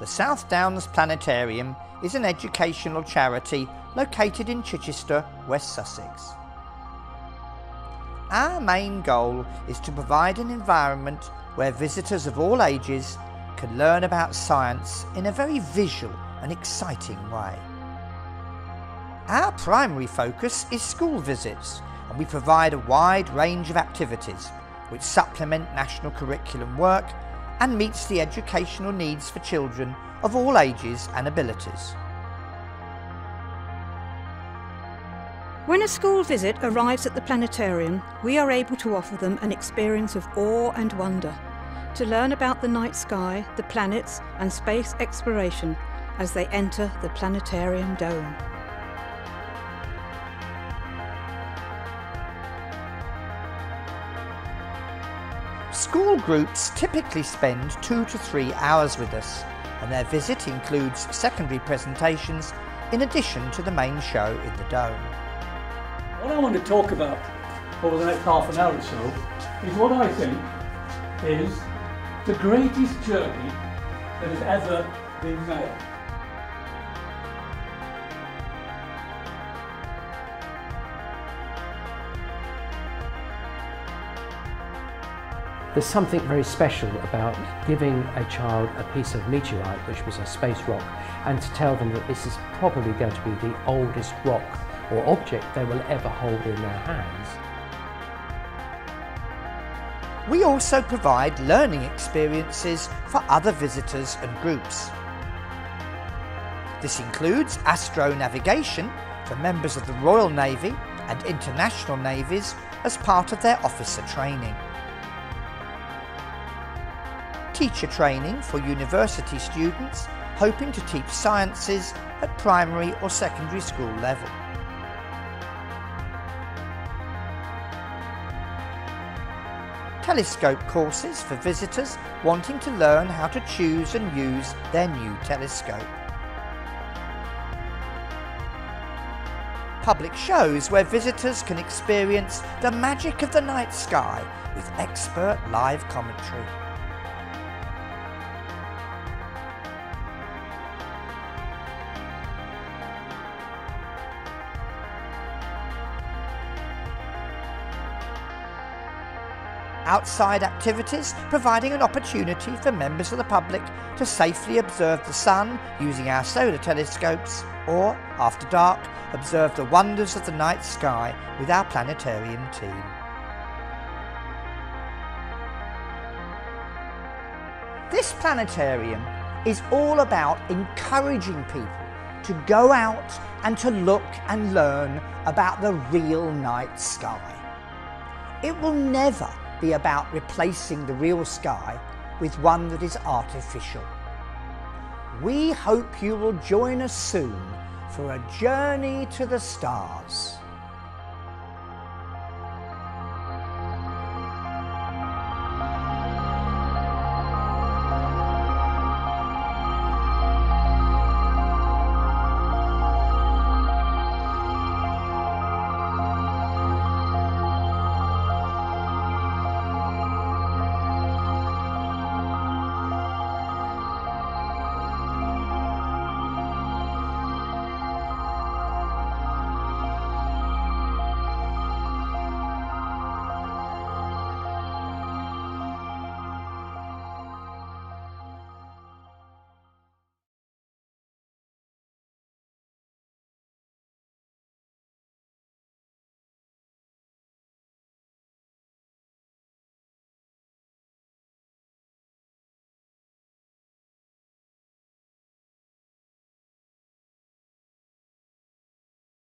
The South Downs Planetarium is an educational charity located in Chichester, West Sussex. Our main goal is to provide an environment where visitors of all ages can learn about science in a very visual and exciting way. Our primary focus is school visits and we provide a wide range of activities which supplement national curriculum work and meets the educational needs for children of all ages and abilities. When a school visit arrives at the planetarium, we are able to offer them an experience of awe and wonder, to learn about the night sky, the planets, and space exploration as they enter the planetarium dome. School groups typically spend two to three hours with us and their visit includes secondary presentations in addition to the main show in the Dome. What I want to talk about over the next half an hour or so is what I think is the greatest journey that has ever been made. There's something very special about giving a child a piece of meteorite, which was a space rock, and to tell them that this is probably going to be the oldest rock or object they will ever hold in their hands. We also provide learning experiences for other visitors and groups. This includes astronavigation for members of the Royal Navy and International Navies as part of their officer training teacher training for university students hoping to teach sciences at primary or secondary school level. Telescope courses for visitors wanting to learn how to choose and use their new telescope. Public shows where visitors can experience the magic of the night sky with expert live commentary. Outside activities providing an opportunity for members of the public to safely observe the sun using our solar telescopes or, after dark, observe the wonders of the night sky with our planetarium team. This planetarium is all about encouraging people to go out and to look and learn about the real night sky. It will never be about replacing the real sky with one that is artificial. We hope you will join us soon for a journey to the stars.